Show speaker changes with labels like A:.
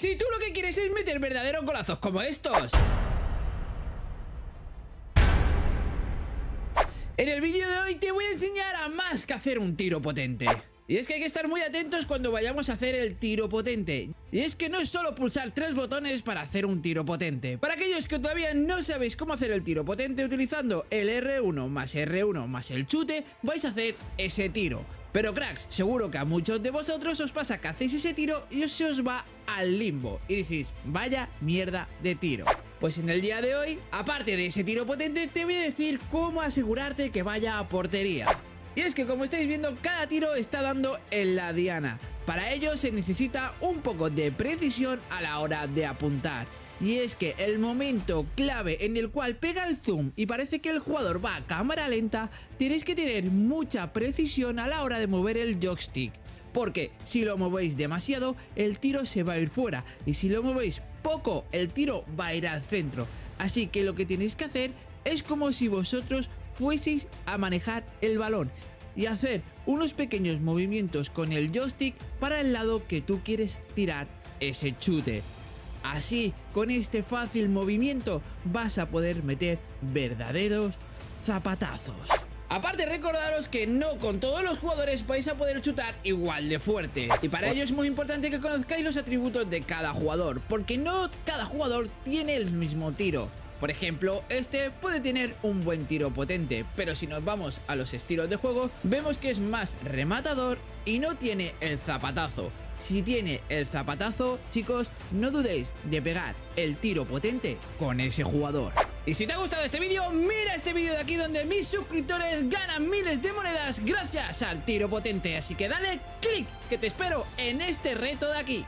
A: Si tú lo que quieres es meter verdaderos golazos como estos. En el vídeo de hoy te voy a enseñar a más que hacer un tiro potente. Y es que hay que estar muy atentos cuando vayamos a hacer el tiro potente. Y es que no es solo pulsar tres botones para hacer un tiro potente. Para aquellos que todavía no sabéis cómo hacer el tiro potente utilizando el R1 más R1 más el chute, vais a hacer ese tiro. Pero cracks, seguro que a muchos de vosotros os pasa que hacéis ese tiro y se os va al limbo. Y decís, vaya mierda de tiro. Pues en el día de hoy, aparte de ese tiro potente, te voy a decir cómo asegurarte que vaya a portería. Y es que como estáis viendo, cada tiro está dando en la diana. Para ello se necesita un poco de precisión a la hora de apuntar. Y es que el momento clave en el cual pega el zoom y parece que el jugador va a cámara lenta, tenéis que tener mucha precisión a la hora de mover el joystick. Porque si lo movéis demasiado, el tiro se va a ir fuera. Y si lo movéis poco, el tiro va a ir al centro. Así que lo que tenéis que hacer es como si vosotros fueseis a manejar el balón y hacer unos pequeños movimientos con el joystick para el lado que tú quieres tirar ese chute. Así, con este fácil movimiento vas a poder meter verdaderos zapatazos. Aparte recordaros que no con todos los jugadores vais a poder chutar igual de fuerte Y para ello es muy importante que conozcáis los atributos de cada jugador Porque no cada jugador tiene el mismo tiro por ejemplo, este puede tener un buen tiro potente, pero si nos vamos a los estilos de juego, vemos que es más rematador y no tiene el zapatazo. Si tiene el zapatazo, chicos, no dudéis de pegar el tiro potente con ese jugador. Y si te ha gustado este vídeo, mira este vídeo de aquí donde mis suscriptores ganan miles de monedas gracias al tiro potente. Así que dale click, que te espero en este reto de aquí.